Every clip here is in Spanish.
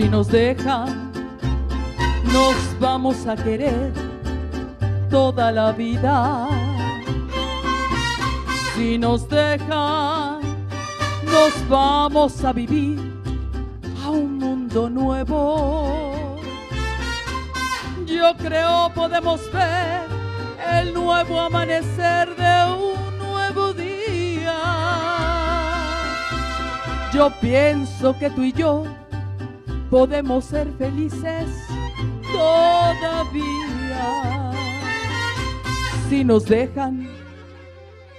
Si nos dejan, nos vamos a querer toda la vida. Si nos dejan, nos vamos a vivir a un mundo nuevo. Yo creo podemos ver el nuevo amanecer de un nuevo día. Yo pienso que tú y yo podemos ser felices todavía. Si nos dejan,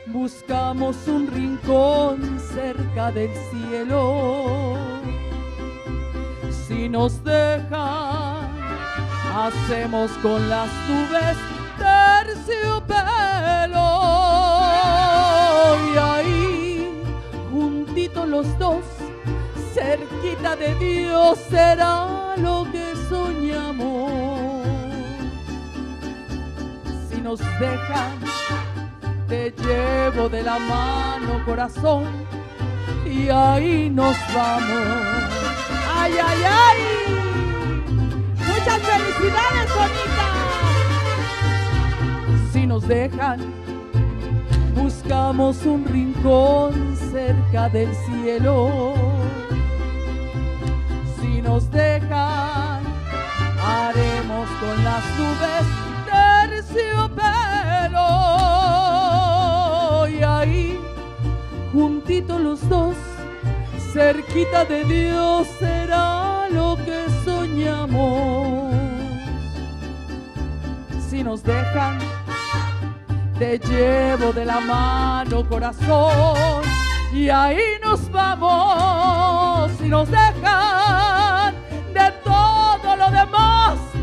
buscamos un rincón cerca del cielo. Si nos dejan, hacemos con las nubes terciopelo. Y ahí, juntitos los dos, cerquita de Dios será lo que soñamos. Si nos dejan, te llevo de la mano, corazón, y ahí nos vamos. ¡Ay, ay, ay! Muchas felicidades, Sonita. Si nos dejan, buscamos un rincón cerca del cielo. Si nos dejan, haremos con las nubes terciopelo. Y ahí, juntitos los dos, cerquita de Dios será lo que soñamos. Si nos dejan, te llevo de la mano, corazón, y ahí nos vamos. Si nos dejan,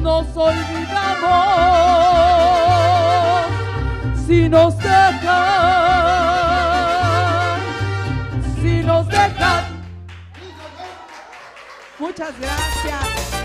nos olvidamos. Si nos dejan, si nos dejan. Muchas gracias.